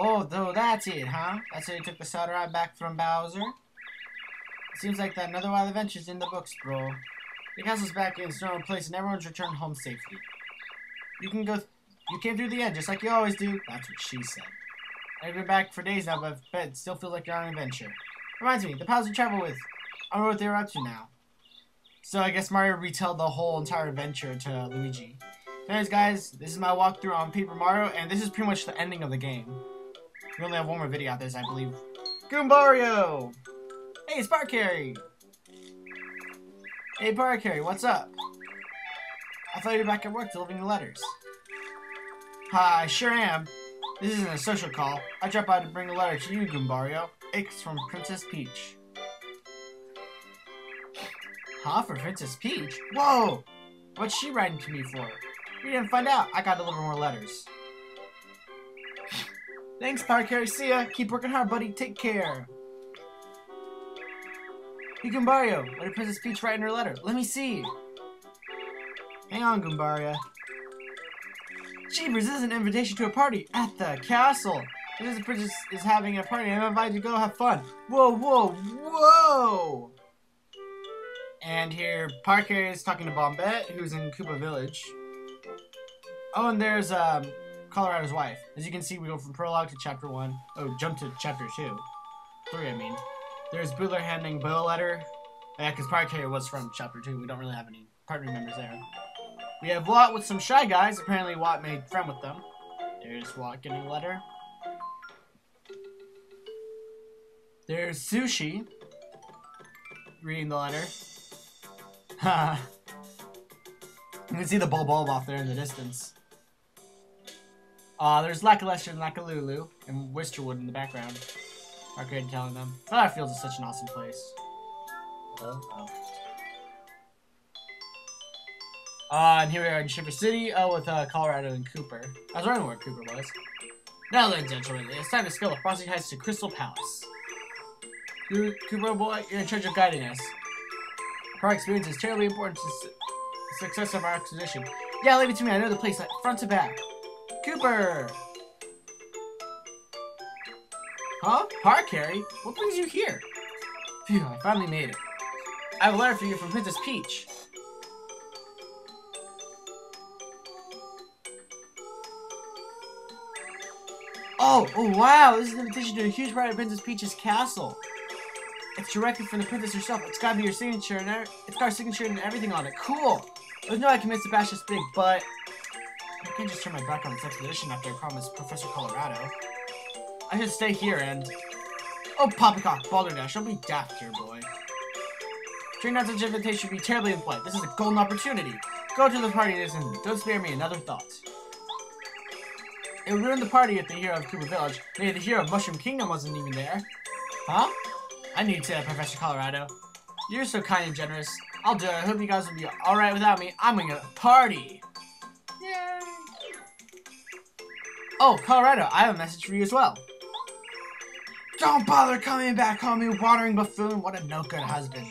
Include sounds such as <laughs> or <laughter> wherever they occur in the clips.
Oh, though that's it, huh? That's how you took the Samurai back from Bowser? Seems like that Another Wild Adventure's in the books, bro. The castle's back in its normal place and everyone's returned home safely. You can go... You came through the end, just like you always do. That's what she said. I've been back for days now, but I still feel like you're on an adventure. Reminds me, the pals you travel with. I know what they're up to now. So I guess Mario retold the whole entire adventure to Luigi. Anyways, guys, this is my walkthrough on Paper Mario, and this is pretty much the ending of the game. We only have one more video out this, I believe. Goombario! Hey, it's Carry. Hey, Carry, what's up? I thought you were back at work delivering the letters. Hi, I sure am. This isn't a social call. I dropped by to bring a letter to you, Goombario. It's from Princess Peach. Huh? For Princess Peach? Whoa! What's she writing to me for? We didn't find out. I gotta deliver more letters. Thanks, Carry. See ya. Keep working hard, buddy. Take care. Hey, Goombario. What did Princess Peach write in her letter? Let me see. Hang on, Goombario. Jeepers, this is an invitation to a party at the castle. This princess is having a party I'm invited to go have fun. Whoa, whoa, whoa! And here, Parker is talking to Bombette, who's in Koopa Village. Oh, and there's um, Kolorado's wife. As you can see, we go from prologue to chapter 1. Oh, jump to chapter 2. 3, I mean. There's Bootler handing Bow a letter. Oh, yeah, because Parker was from chapter 2. We don't really have any partner members there. We have Watt with some Shy Guys. Apparently Watt made friend with them. There's Watt getting a letter. There's Sushie reading the letter. Ha! <laughs> you can see the bulb bulb off there in the distance. Uh, there's Lakilester and Lakilulu and Wisterwood in the background. Arcade telling them. Flower Fields is such an awesome place. Oh, oh. Uh, and here we are in Shiver City, uh, with uh, Kolorado and Kooper. I was wondering where Kooper was. Now, ladies and gentlemen, it's time to scale the Frosty Heights to Crystal Palace. You, Kooper boy, you're in charge of guiding us. Our experience is terribly important to the success of our expedition. Yeah, leave it to me. I know the place like front to back. Kooper! Huh? Parakarry? What brings you here? Phew, I finally made it. I have a letter for you from Princess Peach. Oh, oh wow, this is an invitation to a huge party at Princess Peach's castle. It's directly from the princess herself. It's gotta be your signature and er, it's got her signature and everything on it. Cool. There's no way I can miss Sebastian's big, but I can't just turn my back on this expedition after I promised Professor Kolorado. I should stay here and... Oh, Poppycock, Balderdash, don't be daft here, boy. Treating out such invitation should be terribly impolite. This is a golden opportunity. Go to the party, and don't spare me another thought. It would ruin the party if the hero of Koopa Village, maybe the hero of Mushroom Kingdom wasn't even there. Huh? I need to, Professor Kolorado. You're so kind and generous. I'll do it. I hope you guys will be alright without me. I'm gonna party. Yay! Oh, Kolorado, I have a message for you as well. Don't bother coming back home, you watering buffoon. What a no-good husband.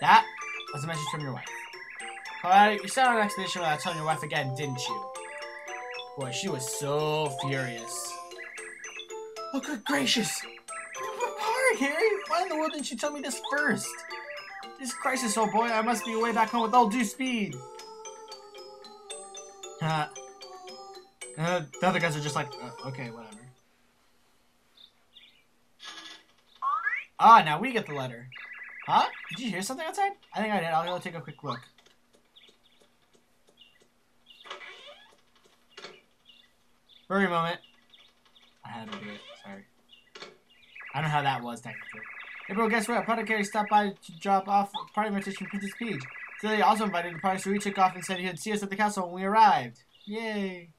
That was a message from your wife. Kolorado, you set on an expedition without telling your wife again, didn't you? Boy, she was so furious. Oh, good gracious! Parakarry! Why in the world didn't you tell me this first? This crisis, oh boy, I must be way back home with all due speed. Uh, The other guys are just like, uh, okay, whatever. Ah, now we get the letter. Huh? Did you hear something outside? I think I did. I'll go take a quick look. Hurry a moment. I had to do it. Sorry. I don't know how that was technically. Hey bro, guess what? Carry stopped by to drop off party message from Princess Peach. They also invited the party, so we took off and said he'd see us at the castle when we arrived. Yay.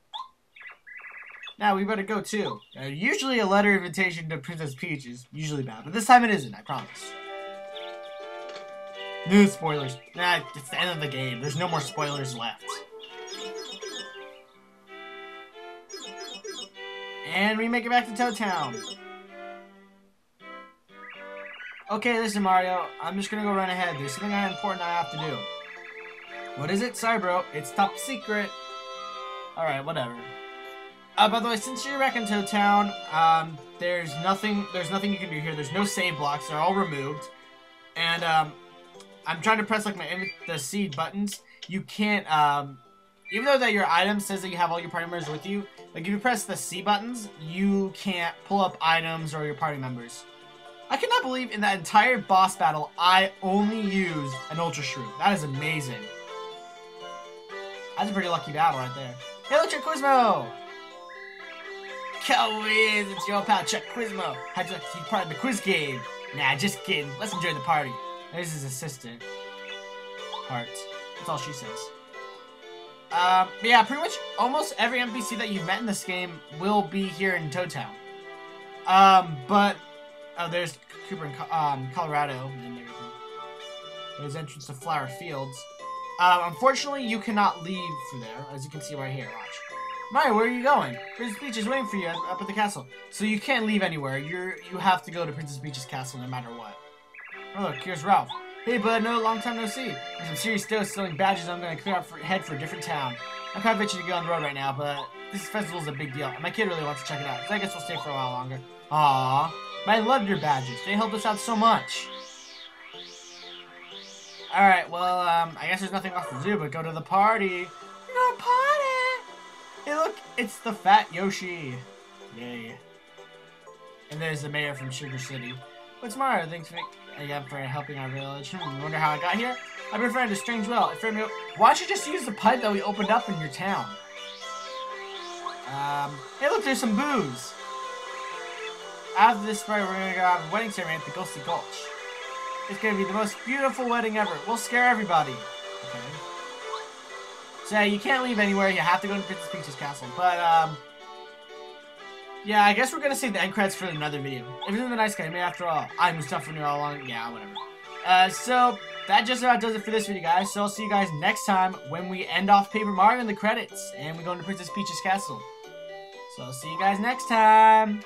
Now, we better go too. Uh, usually a letter invitation to Princess Peach is usually bad, but this time it isn't, I promise. No spoilers. Nah, it's the end of the game. There's no more spoilers left. And we make it back to Toad Town. Okay, listen, Mario. I'm just gonna go run ahead. There's something important I have to do. What is it? Sorry, bro. It's top secret. Alright, whatever. Uh, by the way, since you're back in Toad Town, um, there's nothing. There's nothing you can do here. There's no save blocks. They're all removed. And um, I'm trying to press like my the C buttons. You can't. Um, even though that your item says that you have all your party members with you, like if you press the C buttons, you can't pull up items or your party members. I cannot believe in that entire boss battle, I only used an Ultra Shroom. That is amazing. That's a pretty lucky battle right there. Hey, look, Chuck Quiz, it's your pal Chuck Quizmo. How'd you like to be part of the quiz game? Nah, just kidding. Let's enjoy the party. There's his assistant. Heart. That's all she says. Um, yeah, pretty much almost every NPC that you've met in this game will be here in Toad Town. Um, but oh, there's Kooper in um, Kolorado. There's entrance to Flower Fields. Um, unfortunately, you cannot leave through there, as you can see right here. Watch. Mario, where are you going? Princess Peach is waiting for you up at the castle. So you can't leave anywhere. You're you have to go to Princess Peach's castle no matter what. Oh look, here's Ralph. Hey bud, no long time no see. There's some serious stuff selling badges. I'm gonna clear out for head for a different town. I'm kind of itching to get on the road right now, but this festival's a big deal. My kid really wants to check it out, so I guess we'll stay for a while longer. Aww. But I loved your badges. They helped us out so much. Alright, well, um, I guess there's nothing else to do but go to the party. No party! Hey, look, it's the fat Yoshi. Yay. And there's the mayor from Sugar City. What's Mario? Thanks for, again for helping our village. Hmm, wonder how I got here? I've been friend a strange well. Why don't you just use the pipe that we opened up in your town? Um, hey look, there's some booze. After this party, we're gonna go have a wedding ceremony at the Ghostly Gulch. It's gonna be the most beautiful wedding ever. We'll scare everybody. Okay. So yeah, you can't leave anywhere. You have to go to Princess Peach's castle. But um, yeah, I guess we're gonna save the end credits for another video. If you're the nice guy, I mean, after all, I'm Mustafa New all along. Yeah, whatever. Uh, so that just about does it for this video, guys. So I'll see you guys next time when we end off Paper Mario in the credits and we go into Princess Peach's castle. So I'll see you guys next time.